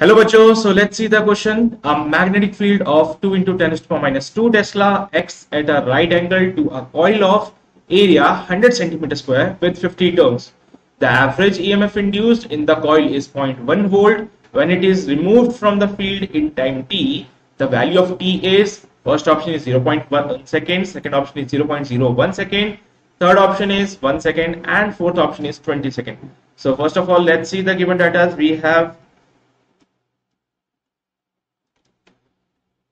Hello bachcho, so let's see the question. A magnetic field of 2 into 10 to the power minus 2 Tesla acts at a right angle to a coil of area 100 centimeter square with 50 turns. The average EMF induced in the coil is 0.1 volt. When it is removed from the field in time t, the value of t is first option is 0.1 second, second option is 0.01 second, third option is 1 second and fourth option is 20 second. So first of all, let's see the given data. We have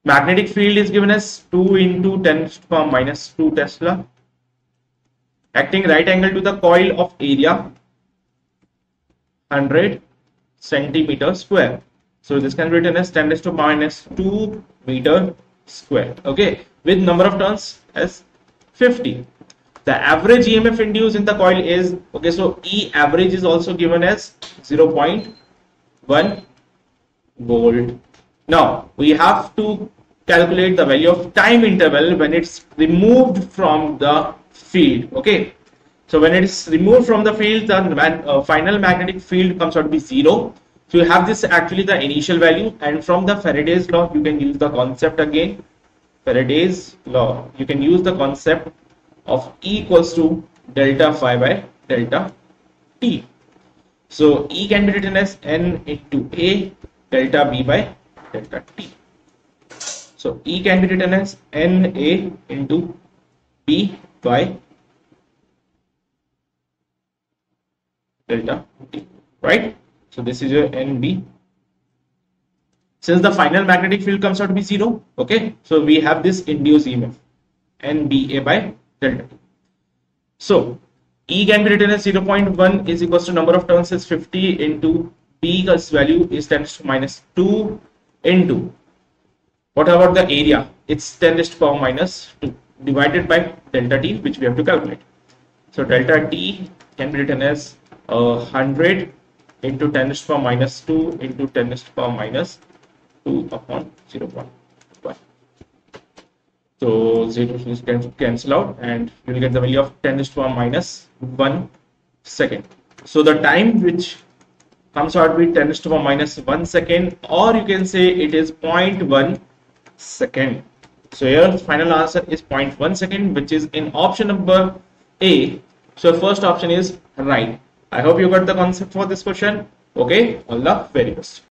magnetic field is given as 2 into 10 to the power minus 2 Tesla. Acting right angle to the coil of area 100 centimeter square. So this can be written as 10 to minus 2 meter square okay? With number of turns as 50 the average emf induced in the coil is okay so e average is also given as 0.1 volt. Now we have to calculate the value of time interval when it's removed from the field okay? So when it is removed from the field the uh, final magnetic field comes out to be zero. So you have this actually the initial value and from the Faraday's law you can use the concept again. Faraday's law you can use the concept of E equals to delta phi by delta T. So E can be written as N into A delta B by delta T so E can be written as NA into B by delta T, right? So this is your NB. Since the final magnetic field comes out to be zero, okay? So we have this induced EMF, NBA by delta T. So E can be written as 0.1 is equals to number of turns is 50 into B value is 10 to minus 2 into what about the area? It's 10 to the power minus 2 divided by delta t, which we have to calculate. So delta t can be written as uh, 100 into 10 to the power minus 2 into 10 to the power minus 2 upon 0 0.1. So 0 is can cancel out and you will get the value of 10 to the power minus 1 second. So the time which comes out with 10 to the power minus 1 second or you can say it is 0.1 second. So here final answer is 0.1 second which is in option number A. So first option is right. I hope you got the concept for this question. Okay, all the very best.